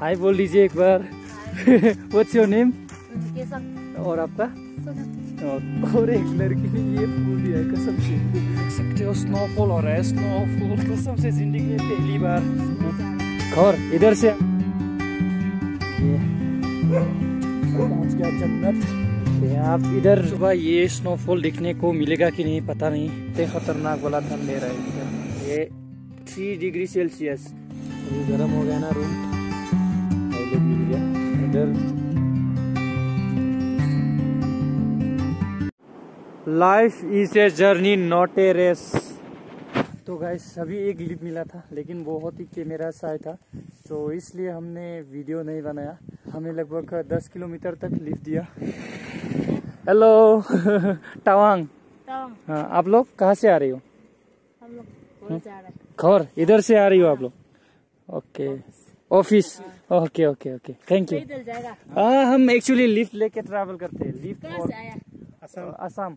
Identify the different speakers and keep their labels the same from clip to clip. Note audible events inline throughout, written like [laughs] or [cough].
Speaker 1: हाय बोल दीजिए एक बार। व्हाट्स योर नेम और आपका? और और एक लड़की ने ये फूल दिया है कसम से। देख सकते हो स्नोफॉल हो रहा है स्नोफॉल कसम से ज़िंदगी में पहली बार। और इधर से। पहुँच गया जन्नत। आप इधर। सुबह ये स्नोफॉल दिखने को मिलेगा कि नहीं पता नहीं। इतने खतरनाक वाला ठंड ले रहा है ये थ्री डिग्री सेल्सियस गर्म हो गया ना रूम पहले मिल गया इधर life is a journey not a race तो गाइस सभी एक लिप मिला था लेकिन बहुत ही कैमरा साय था। तो इसलिए हमने वीडियो नहीं बनाया। हमें लगभग 10 किलोमीटर तक लिफ्ट दिया। हेलो टावांग [laughs] हाँ आप लोग कहाँ से आ रही हो?
Speaker 2: हम लोग कॉलेज जा रहे हैं।
Speaker 1: खौर इधर से आ रही हो आप लोग। Okay office okay okay okay thank
Speaker 2: you जाएगा।
Speaker 1: हाँ हम एक्चुअली लिफ्ट लेके ट्रैवल करते हैं। लिफ्ट और असम।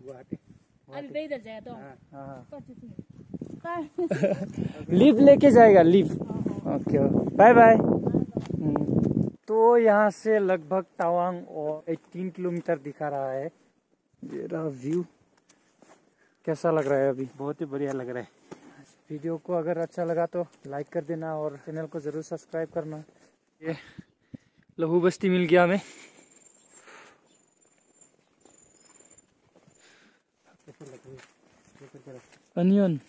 Speaker 2: अभी पैदल जाएगा तो।
Speaker 1: हाँ? लिफ्ट [laughs] लेके जाएगा लिफ्ट ओके बाय बाय तो यहाँ से लगभग तवांग और 18 किलोमीटर दिखा रहा है। ये रहा व्यू कैसा लग रहा है अभी?
Speaker 3: बहुत ही बढ़िया लग रहा है।
Speaker 1: वीडियो को अगर अच्छा लगा तो लाइक कर देना और चैनल को ज़रूर सब्सक्राइब करना। ये लहू बस्ती मिल गया हमें। अनियन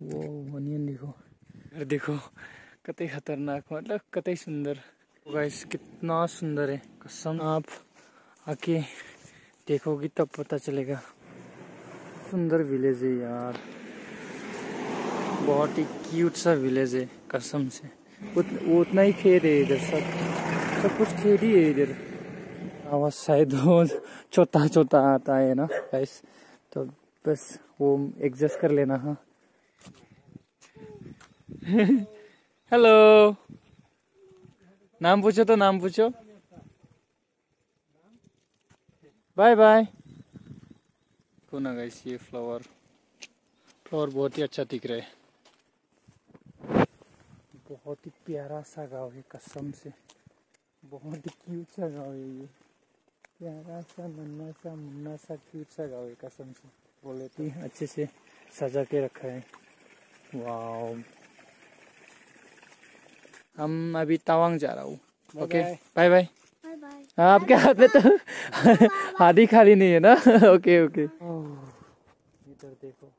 Speaker 1: वो अनियन देखो। यार देखो, कतई खतरनाक मतलब कतई सुंदर। गाइस कितना सुंदर है। कसम, आप आके देखोगी तब पता चलेगा। सुंदर विलेज है यार। बहुत ही क्यूट सा विलेज है कसम से। उत, वो उतना ही खेत है इधर सब। सब कुछ खेत ही है इधर। आवाज़ शायद वो छोटा छोटा आता है ना गाइस तो बस वो एडजस्ट कर लेना हाँ। हेलो नाम पूछो तो नाम पूछो। बाय बाय कौन है गाइस ये फ्लावर फ्लावर बहुत ही अच्छा दिख रहा है। बहुत ही प्यारा सा गाँव है कसम से। बहुत ही क्यूट सा गाँव है ये। प्यारा सा नन्ना सा मुन्ना सा क्यूट सा गाँव है कसम से। बोले तो। अच्छे से सजा के रखा है। वाओ। हम अभी तवांग जा रहा हूँ। ओके बाय बाय हाँ आपके हाथ में तो आधी खाली नहीं है ना? [laughs] ओके ओके इधर देखो।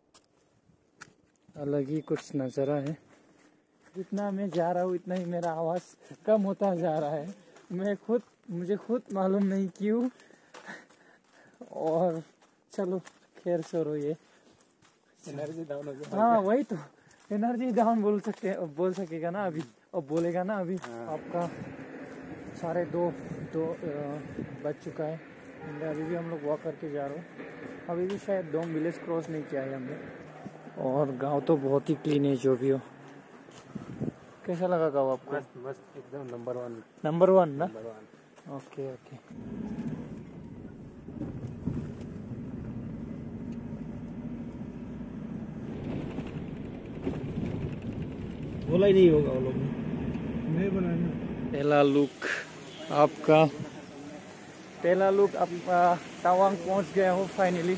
Speaker 1: अलग ही कुछ नज़ारा है। जितना मैं जा रहा हूँ इतना ही मेरा आवाज़ कम होता जा रहा है। मैं खुद मुझे खुद मालूम नहीं क्यों। और चलो खैर छोड़ो ये।
Speaker 3: एनर्जी डाउन हो गया।
Speaker 1: हाँ वही तो। एनर्जी डाउन बोल सकते हैं बोल सकेगा ना अभी। और बोलेगा ना अभी। हाँ। आपका साढ़े दो दो बज चुका है। अभी भी हम लोग वॉक करके जा रहे हैं। अभी भी शायद डोम विलेज क्रॉस नहीं किया है हमने। और गाँव तो बहुत ही क्लीन है जो भी हो। कैसा लगा गाँव आपको?
Speaker 3: मस्त मस्त एकदम नंबर वन
Speaker 1: नंबर वन ना?
Speaker 3: नंबर वन
Speaker 1: ओके ओके
Speaker 3: बोला ही नहीं होगा वो लोग ने। नहीं बनाया
Speaker 1: पहला लुक आपका। पहला लुक आप तवांग पहुँच गए हो finally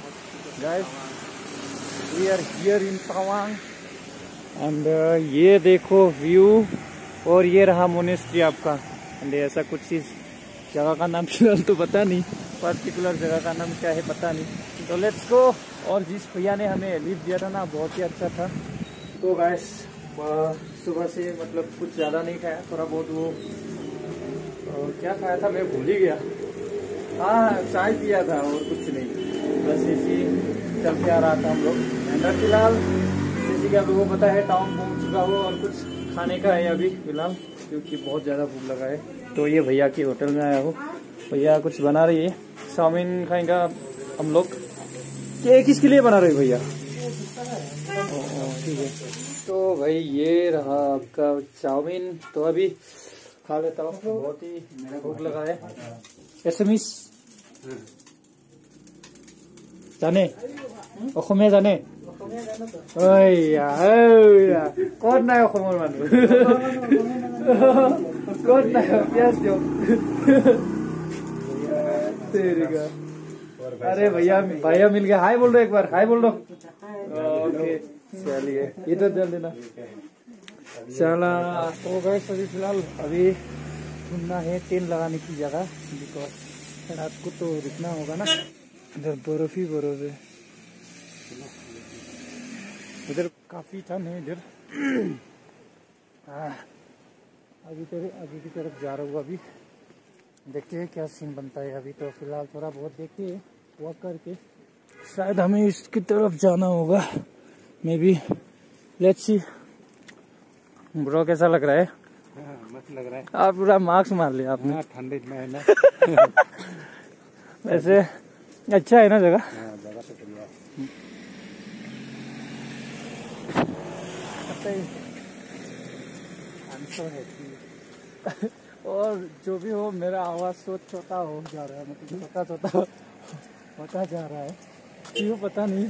Speaker 1: guys we are here in Tawang and ये देखो व्यू और ये रहा मोनेस्ट्री आपका। एंड ऐसा कुछ चीज़, जगह का नाम फ़िलहाल तो पता नहीं पर्टिकुलर जगह का नाम क्या है पता नहीं। तो लेट्स गो और जिस भैया ने हमें लिफ्ट दिया था ना, बहुत ही अच्छा था। तो गैस सुबह से मतलब कुछ ज़्यादा नहीं खाया, थोड़ा बहुत वो और क्या खाया था मैं भूल ही गया। हाँ चाय पिया था और कुछ नहीं। बस इसी चल के आ रहा था हम लोग। एंड फ़िलहाल जैसे कि आप लोगों को पता है टाउन पहुंच चुका हो और कुछ खाने का है अभी फिलहाल क्योंकि बहुत ज़्यादा भूख लगा है तो ये भैया की होटल में आया हो भैया कुछ बना रही है चाउमीन खाएगा हम लोग ये किसके लिए बना रहे हो भैया ओ, ओ, ठीक है तो भाई ये रहा आपका चाउमीन तो अभी खा लेता हूँ बहुत ही भूख लगा है एसएमएस জানে অসমীয়া জানে Oia, oia. Con này không प्याज अरे भैया भैया मिल गया हाय बोल दो एक बार हाय बोल दो ओके चलिए इधर जल देना चला तो गैस अभी फ़िलहाल अभी ढूंढना है टेंट लगाने की जगह बिकॉज़ रात को तो रुकना होगा ना इधर बर्फ़ ही बर्फ़ है इधर काफ़ी ठंड है इधर। [clears throat] अभी तो आगे की तरफ़ जा रहा हूँ अभी। देखते हैं क्या सीन बनता है अभी तो फ़िलहाल थोड़ा बहुत देखते हैं वॉक करके। शायद हमें इसकी तरफ़ जाना होगा maybe let's see bro कैसा लग रहा है?
Speaker 3: हाँ, मस्त लग रहा है।
Speaker 1: आप पूरा मार्क्स मार लिया आपने।
Speaker 3: हाँ ठंडे में है ना। [laughs]
Speaker 1: वैसे अच्छा है ना जगह?
Speaker 3: हाँ जगह तो बढ़िया है [laughs]
Speaker 1: और जो भी हो, मेरा आवाज़ so छोटा हो जा रहा है मतलब छोटा छोटा होता जा रहा है। क्यों पता नहीं।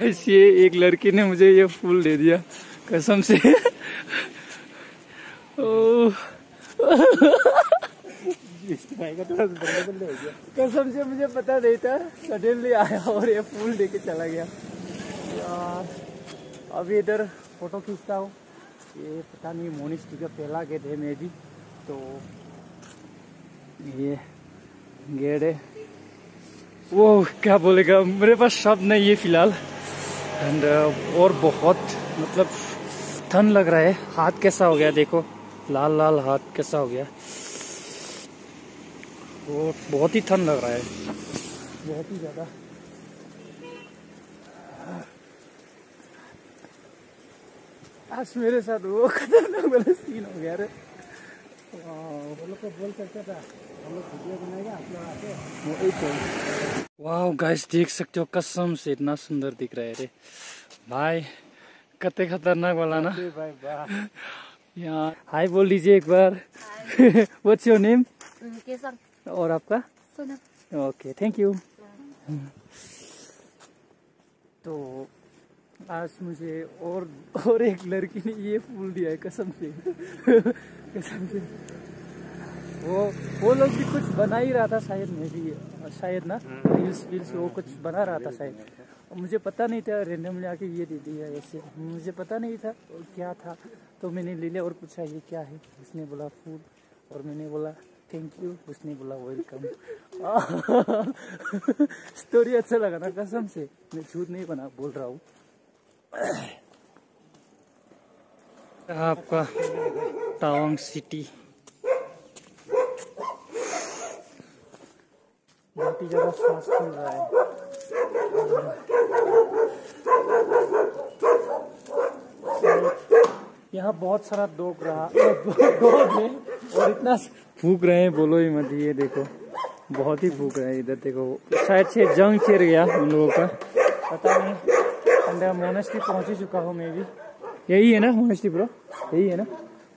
Speaker 1: ऐसे एक लड़की ने मुझे ये फूल दे दिया, कसम से। [laughs] ओ [laughs] कसम से मुझे पता नहीं था। सडनली आया और ये फूल देके चला गया। यार अभी इधर फ़ोटो खींचता हूँ। ये पता नहीं मोनिस्टी का पहला गेट है मे भी। तो ये गेट है। वो क्या बोलेगा? मेरे पास शब्द नहीं है फ़िलहाल। एंड और बहुत मतलब ठंड लग रहा है। हाथ कैसा हो गया, देखो। लाल लाल हाथ कैसा हो गया। वो बहुत ही ठंड लग रहा है। बहुत ही ज़्यादा। आज मेरे साथ वो खतरनाक वाला सीन हो गया रे।
Speaker 3: वो लोग को बोल सकता था हम लोग वीडियो बनाएगा आप लोग आते
Speaker 1: वाह गाइस देख सकते हो कसम से इतना सुंदर दिख रहा है रे। भाई कते खतरनाक वाला ना।
Speaker 3: भाई [laughs]
Speaker 1: यहाँ हाय बोल दीजिए एक बार। व्हाट्स योर नेम
Speaker 2: केसर
Speaker 1: और आपका? ओके थैंक यू तो आज मुझे और और एक लड़की ने ये फूल दिया है कसम से। कसम से। वो वो लोग भी कुछ बना ही रहा था शायद मैं भी शायद ना रील्स रील्स वो कुछ बना रहा था शायद। मुझे पता नहीं था रेंडमली आके ये दे दिया ऐसे। मुझे पता नहीं था क्या था। तो मैंने ले लिया और पूछा ये क्या है? उसने बोला फूल। और मैंने बोला थैंक यू उसने बोला वेलकम स्टोरी [laughs] अच्छा लगा ना कसम से। मैं झूठ नहीं बना बोल रहा हूँ। आपका टावांग सिटी बहुत ही ज़्यादा सांस फूल रहा है। यहाँ बहुत सारा डॉग रहा। [laughs] डॉग है और इतना फूक रहे हैं बोलो ही मत ये देखो। बहुत ही फूक रहे हैं इधर देखो। शायद से जंग चेर गया उन लोगों का। पता नहीं अंडा मोनेस्ट्री पहुँच ही चुका हूँ मैं भी यही है ना मोनेस्ट्री ब्रो? यही है ना?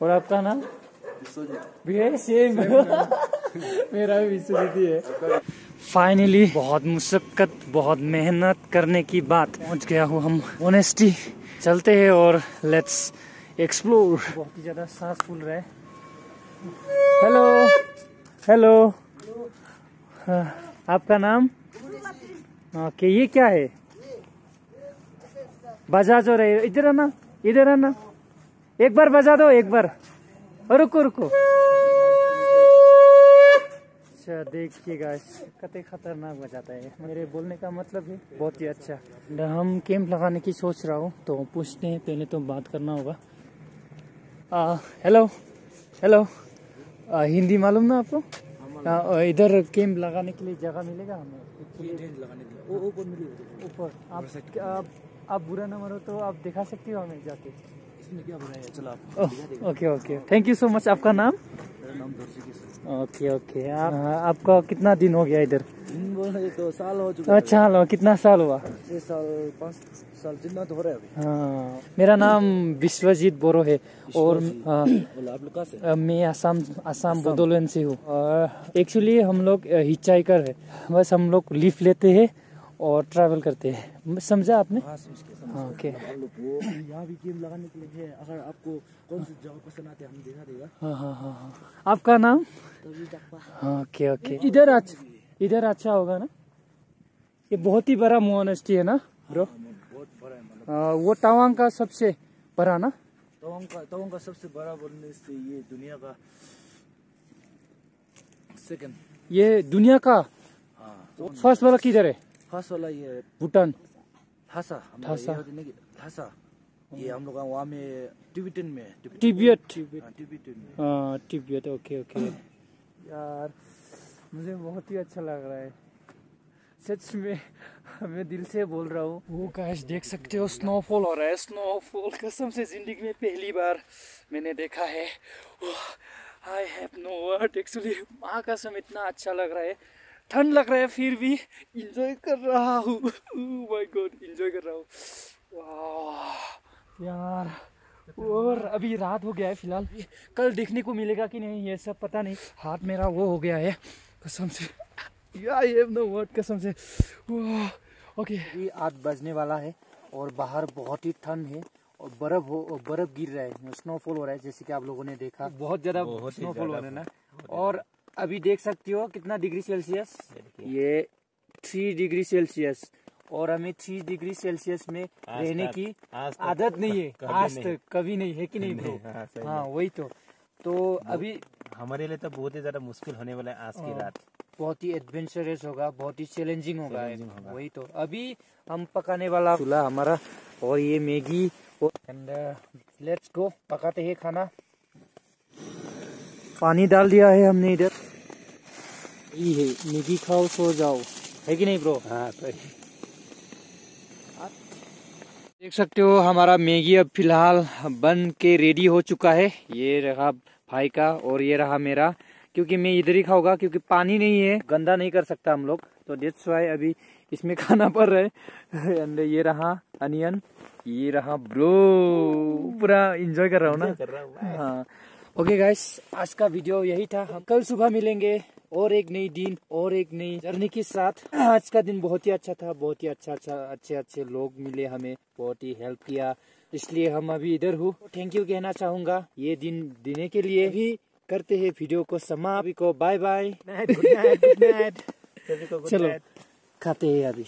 Speaker 1: और आपका नाम? भी सेम मेरा भी विश्वजीत ही है। फाइनली बहुत मुशक्कत बहुत मेहनत करने की बात। पहुँच गया हूँ हम ऑनेस्टी चलते हैं और लेट्स एक्सप्लोर बहुत ही ज़्यादा सांस फूल रहा है। हेलो हेलो हाँ, आपका नाम? ओके ये क्या है? बजा जो रहे इधर आना इधर आना। एक बार बजा दो एक बार। रुको रुको। अच्छा देखिए गाइस कते खतरनाक बजाता है। मेरे बोलने का मतलब है बहुत ही अच्छा। हम कैंप लगाने की सोच रहा हूँ तो पूछते हैं पहले तो बात करना होगा। हेलो हेलो आ, हिंदी मालूम ना आपको? इधर कैंप लगाने के लिए जगह मिलेगा हमें? ऊपर। आप आप आप बुरा ना हो तो आप दिखा सकते हो हमें जाके?
Speaker 3: इसमें क्या बनाया चलो आप
Speaker 1: okay okay. Thank you so much आपका नाम?
Speaker 3: मेरा नाम
Speaker 1: ओके ओके। आपका कितना दिन हो गया इधर?
Speaker 3: रहे तो साल हो चुका
Speaker 1: अच्छा कितना साल हुआ?
Speaker 3: छह साल पाँच साल जितना तो हो रहा है अभी।
Speaker 1: हाँ मेरा नाम विश्वजीत बोरो है और हाँ, मैं असम असम बोडोलैंड से हूँ। एक्चुअली हम लोग हिचाइकर है। बस हम लोग लिफ्ट लेते हैं और ट्रैवल करते हैं। समझा आपने?
Speaker 3: हाँ के
Speaker 1: हाँ ओके
Speaker 3: लोग वो यहाँ भी गेम लगाने के लिए है। अगर आपको कौन सी जगह पसंद आते हैं हम दिखा देगा।
Speaker 1: हाँ हाँ हाँ हाँ। आपका नाम? हाँ ओके ओके इधर अच्छा इधर अच्छा होगा ना? ये बहुत ही बड़ा मोनेस्टी है ना ब्रो
Speaker 3: बहुत बड़ा है मतलब
Speaker 1: वो तवांग का सबसे बड़ा ना?
Speaker 3: तवांग का तवांग का सबसे बड़ा से ये दुनिया का सेकंड
Speaker 1: ये दुनिया का
Speaker 3: हाँ।
Speaker 1: फ़र्स्ट वाला किधर है?
Speaker 3: फ़र्स्ट वाला ये
Speaker 1: भूटान।
Speaker 3: थासा
Speaker 1: थासा।
Speaker 3: ये थासा हम लोग वहाँ में टिबिटन में
Speaker 1: टिबियट
Speaker 3: हाँ, में।
Speaker 1: हाँ टिबियट ओके ओके। यार मुझे बहुत ही अच्छा लग रहा है। सच में, मैं दिल से बोल रहा हूँ। वो गाइस देख सकते हो स्नोफॉल हो रहा है। स्नोफॉल कसम से ज़िंदगी में पहली बार मैंने देखा है। I have no word actually माँ कसम, इतना अच्छा लग रहा है। ठंड लग रहा है, फिर भी इंजॉय कर रहा हूँ। माय गॉड इंजॉय कर रहा हूँ। यार, और अभी रात हो गया है, फ़िलहाल। कल देखने को मिलेगा कि नहीं, ये सब पता नहीं। हाथ मेरा वो हो गया है। कसम से। या ये नो वर्ड कसम से। ओके
Speaker 3: अभी आठ बजने वाला है और बाहर बहुत ही ठंड है और बर्फ़ हो बर्फ़ गिर रहा है स्नोफॉल हो रहा है जैसे कि आप लोगों ने देखा।
Speaker 1: बहुत ज़्यादा स्नोफॉल हो रहा है ना? और अभी देख सकते हो कितना डिग्री सेल्सियस? ये थ्री डिग्री सेल्सियस। और हमें थ्री डिग्री सेल्सियस में रहने की आदत नहीं है। आज तक कभी नहीं है कि नहीं ब्रो
Speaker 4: हाँ,
Speaker 1: हाँ वही तो। तो अभी
Speaker 4: हमारे लिए तो बहुत ही ज़्यादा मुश्किल होने वाला है आज की रात।
Speaker 1: बहुत ही एडवेंचरस होगा बहुत ही चैलेंजिंग होगा
Speaker 4: होगा।
Speaker 1: वही तो। अभी हम पकाने वाला चूल्हा हमारा और ये मैगी एंड लेट्स गो पकाते हैं खाना। पानी डाल दिया है हमने इधर। ये है मैगी खाओ सो जाओ। है कि नहीं ब्रो
Speaker 4: हाँ
Speaker 1: देख सकते हो हमारा मैगी अब फ़िलहाल बन के रेडी हो चुका है। ये रहा भाई का और ये रहा मेरा क्योंकि मैं इधर ही खाऊँगा क्योंकि पानी नहीं है गंदा नहीं कर सकता हम लोग। तो डेट्स वाई अभी इसमें [laughs] खाना पड़ रहा है। एंड ये रहा अनियन ये रहा ब्रो पूरा इंजॉय कर रहा हूँ ना।
Speaker 4: कर रहा हूँ
Speaker 1: हाँ। ओके गाइस आज का वीडियो यही था। हम कल सुबह मिलेंगे और एक नई दिन और एक नई जर्नी के साथ। आज का दिन बहुत ही अच्छा था बहुत ही अच्छा अच्छा अच्छे अच्छे लोग मिले हमें बहुत ही हेल्प किया। इसलिए हम अभी इधर हूँ। थैंक यू कहना चाहूँगा। ये दिन देने के लिए भी करते हैं वीडियो को समाप्त। को बाय बाय [laughs] चलो खाते हैं अभी।